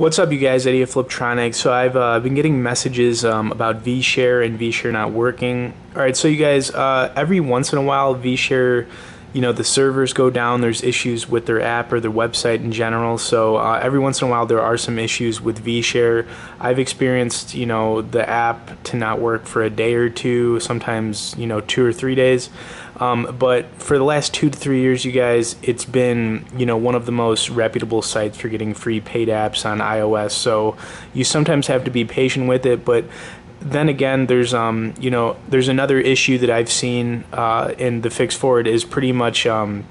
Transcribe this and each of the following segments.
What's up, you guys? Eddie of Fliptroniks. So I've uh, been getting messages um, about VShare and VShare not working. All right, so you guys, uh, every once in a while, VShare, you know, the servers go down. There's issues with their app or their website in general. So uh, every once in a while, there are some issues with VShare. I've experienced, you know, the app to not work for a day or two, sometimes, you know, two or three days. Um, but for the last two to three years, you guys, it's been you know one of the most reputable sites for getting free paid apps on iOS. So you sometimes have to be patient with it, but then again, there's um you know there's another issue that I've seen uh, in the fix forward is pretty much um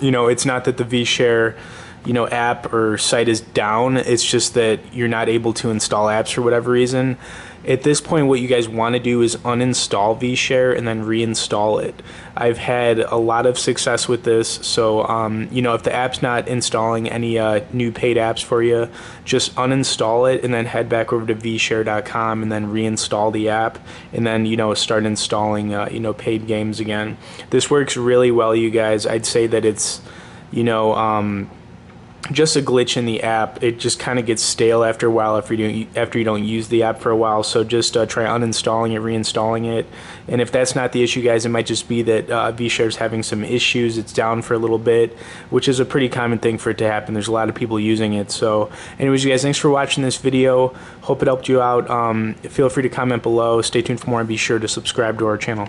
you know it's not that the vShare you know app or site is down. It's just that you're not able to install apps for whatever reason. At this point, what you guys want to do is uninstall vShare and then reinstall it. I've had a lot of success with this. So, um, you know, if the app's not installing any uh, new paid apps for you, just uninstall it and then head back over to vshare.com and then reinstall the app and then, you know, start installing, uh, you know, paid games again. This works really well, you guys. I'd say that it's, you know, um, just a glitch in the app. It just kind of gets stale after a while after you don't, after you don't use the app for a while. So just uh, try uninstalling it, reinstalling it. And if that's not the issue, guys, it might just be that uh, VShare is having some issues. It's down for a little bit, which is a pretty common thing for it to happen. There's a lot of people using it. So, anyways, you guys, thanks for watching this video. Hope it helped you out. Um, feel free to comment below. Stay tuned for more, and be sure to subscribe to our channel.